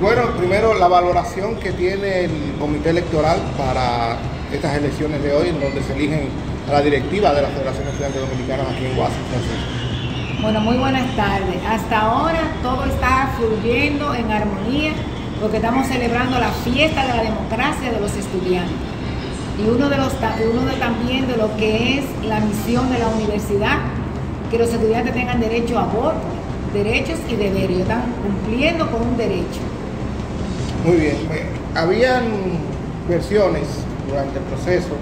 Bueno, primero la valoración que tiene el comité electoral para estas elecciones de hoy, en donde se eligen a la directiva de la Federación de Estudiantes Dominicanos aquí en Washington. Bueno, muy buenas tardes. Hasta ahora todo está fluyendo en armonía porque estamos celebrando la fiesta de la democracia de los estudiantes. Y uno de los uno de también de lo que es la misión de la universidad, que los estudiantes tengan derecho a voto, derechos y deberes. Están cumpliendo con un derecho. Muy bien. Habían versiones durante el proceso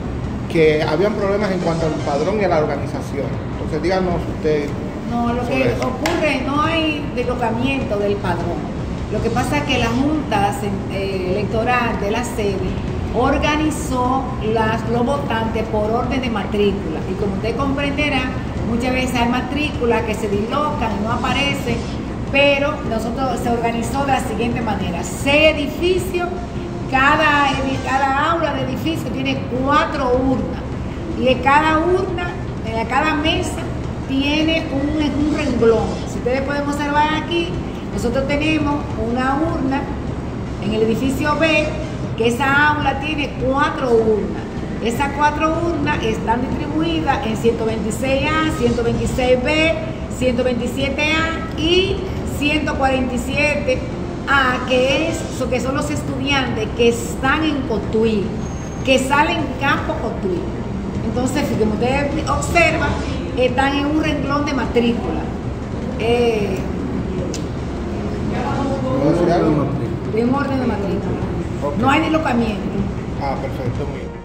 que habían problemas en cuanto al padrón y a la organización. Entonces díganos usted. No, lo que ocurre, no hay deslocamiento del padrón. Lo que pasa es que la Junta eh, Electoral de la sede organizó las, los votantes por orden de matrícula. Y como usted comprenderá, muchas veces hay matrículas que se dislocan y no aparecen, pero nosotros se organizó de la siguiente manera. Seis edificios cada, aula de edificio tiene cuatro urnas y en cada urna, en cada mesa, tiene un renglón. Si ustedes pueden observar aquí, nosotros tenemos una urna en el edificio B, que esa aula tiene cuatro urnas. Esas cuatro urnas están distribuidas en 126A, 126B, 127A y 147 a que, es, que son los estudiantes que están en Cotuí, que salen campo Cotuí. Entonces, como ustedes observan, están en un renglón de matrícula. Eh, de un orden de matrícula. No hay dislocamiento. Ah, perfecto, muy bien.